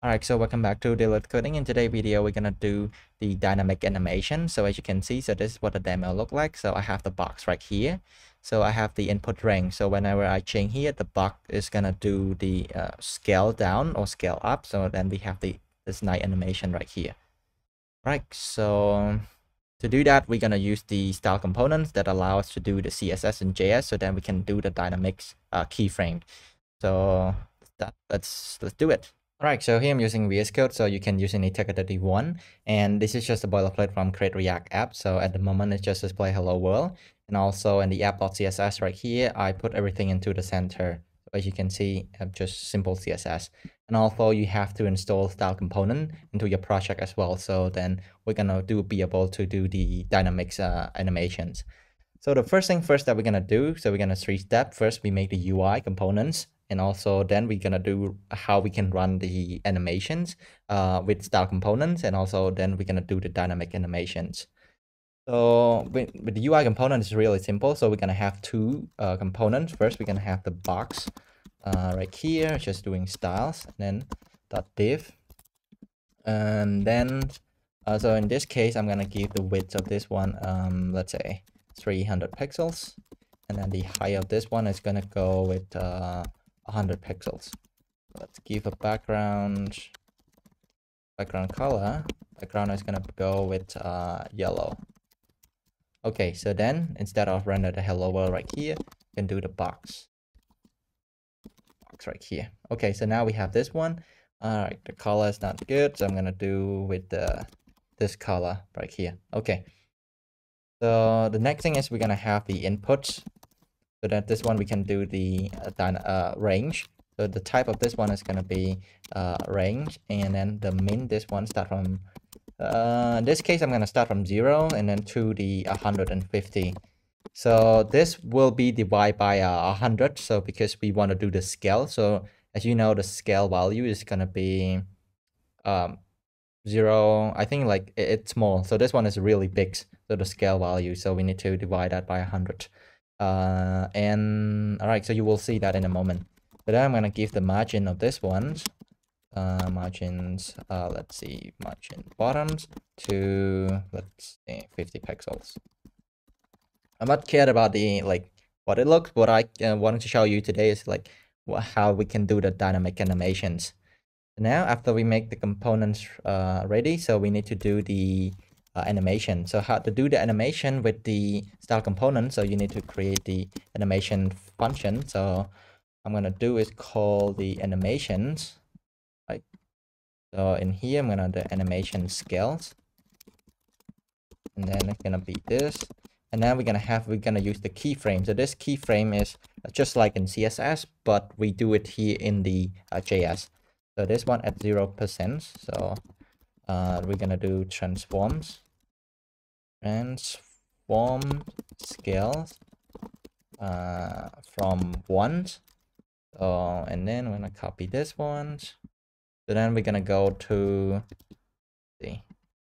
Alright, so welcome back to Daily Web Coding. In today's video, we're gonna do the dynamic animation. So as you can see, so this is what the demo look like. So I have the box right here. So I have the input range. So whenever I change here, the box is gonna do the uh, scale down or scale up. So then we have the this nice animation right here. Right, so to do that, we're gonna use the style components that allow us to do the CSS in JS. So then we can do the dynamics uh, keyframe. So that let's let's do it. Alright, so here I'm using VS Code, so you can use any ticket that you want. And this is just a boilerplate from Create React app. So at the moment, it's just display hello world. And also in the app.css right here, I put everything into the center. As you can see, just simple CSS. And also you have to install style component into your project as well. So then we're gonna do be able to do the dynamics uh, animations. So the first thing first that we're gonna do, so we're gonna three step. First, we make the UI components and also then we're gonna do how we can run the animations uh, with style components and also then we're gonna do the dynamic animations. So with, with the UI component it's really simple. So we're gonna have two uh, components. First we're gonna have the box uh, right here just doing styles and then dot div. And then uh, so in this case I'm gonna give the width of this one um, let's say 300 pixels and then the height of this one is gonna go with uh, 100 pixels. Let's give a background background color. Background is gonna go with uh, yellow. Okay, so then instead of render the hello world right here, you can do the box. Box right here. Okay, so now we have this one. Alright, the color is not good, so I'm gonna do with the this color right here. Okay. So the next thing is we're gonna have the inputs so that this one we can do the uh, uh, range. So the type of this one is to be uh, range and then the min this one start from uh, in this case I'm to start from 0 and then to the 150 so this will be divided by uh, 100 so because we want to do the scale. So as you know the scale value is to be um, 0 I think like it's small. So this one is really big so the scale value so we need to divide that by 100 uh, and all right so you will see that in a moment. But i'm gonna give the margin of this one uh, margins uh, let's see margin bottoms to let's say 50 pixels. I'm not cared about the like what it looks. What i uh, wanted to show you today is like how we can do the dynamic animations. Now after we make the components uh, ready so we need to do the uh, animation. So how to do the animation with the style component. So you need to create the animation function. So I'm gonna do is call the animations. Right. So in here I'm gonna do animation scales. And then it's gonna be this. And then we're gonna have we're gonna use the keyframe. So this keyframe is just like in CSS, but we do it here in the uh, JS. So this one at zero percent. So uh, we're gonna do transforms. Transform scales uh, from ones. So and then we're gonna copy this one. So then we're gonna go to see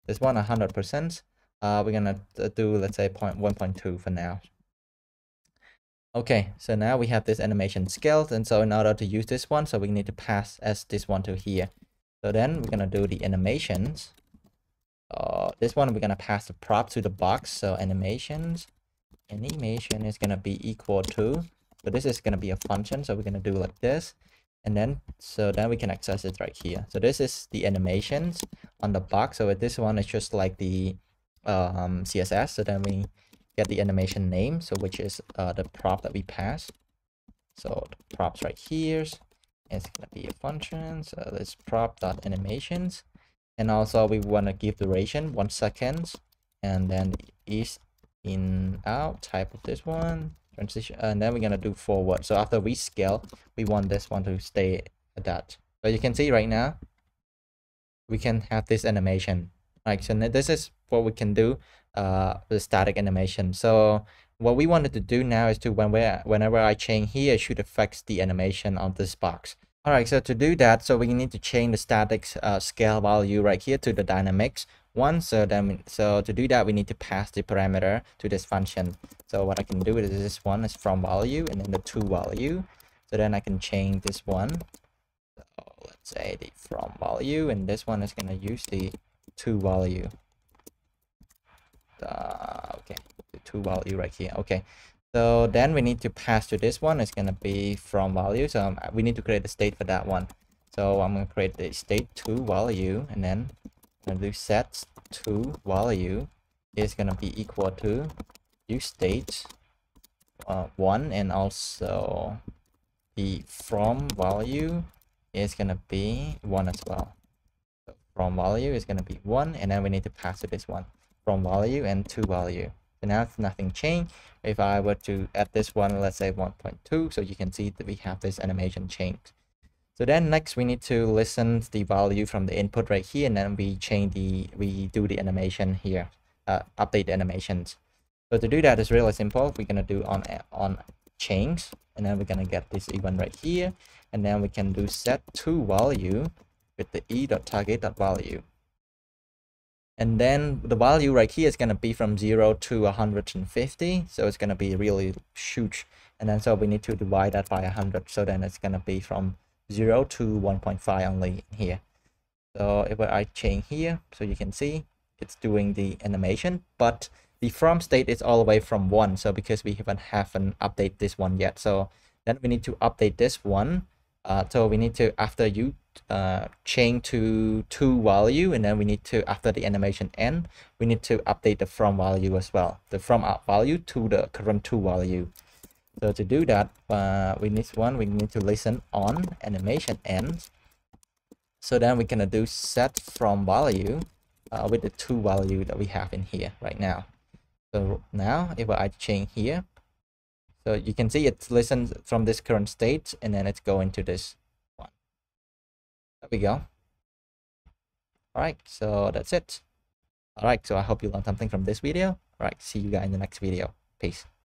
this one 100 percent. Uh we're gonna do let's say point 1.2 for now. Okay so now we have this animation scaled and so in order to use this one so we need to pass as this one to here so then we're gonna do the animations. Uh, this one we're gonna pass the prop to the box. So animations animation is gonna be equal to so this is gonna be a function. So we're gonna do like this. And then so then we can access it right here. So this is the animations on the box. So with this one is just like the um, css so then we get the animation name. So which is uh, the prop that we pass. So props right here it's gonna be a function so this prop dot animations. And also we want to give duration one second. And then is in out type of this one. Transition and then we're gonna do forward. So after we scale we want this one to stay at that. So you can see right now we can have this animation. Like so this is what we can do uh the static animation. So what we wanted to do now is to when we're, whenever i change here it should affect the animation on this box all right, so to do that, so we need to change the static uh, scale value right here to the dynamics one. So then, so to do that, we need to pass the parameter to this function. So what I can do is this one is from value and then the to value. So then I can change this one. So let's say the from value and this one is going to use the to value uh, okay to value right here okay? So then we need to pass to this one. It's to be from value. So um, we need to create a state for that one. So i'm to create the state to value and then I'm to do set to value is to be equal to use state uh, one and also the from value is to be one as well. So from value is to be one and then we need to pass to this one. From value and to value now nothing changed. If i were to add this one let's say 1.2 so you can see that we have this animation change so then next we need to listen the value from the input right here and then we change the we do the animation here uh, update the animations. So to do that is really simple. We're gonna do on on change and then we're gonna get this event right here and then we can do set to value with the e.target.value and then the value right here is going to be from 0 to 150 so it's going to be really huge. And then so we need to divide that by 100 so then it's going to be from 0 to 1.5 only here. So if I change here so you can see it's doing the animation but the from state is all the way from 1 so because we haven't haven't update this one yet. So then we need to update this one. Uh, so we need to after you uh, change to to value and then we need to after the animation end we need to update the from value as well. The from out value to the current to value. So to do that uh, we need one we need to listen on animation end. So then we can do set from value uh, with the to value that we have in here right now. So now if I change here so you can see it listens from this current state and then it's going to this. There we go. All right, so that's it. All right, so I hope you learned something from this video. All right, see you guys in the next video. Peace.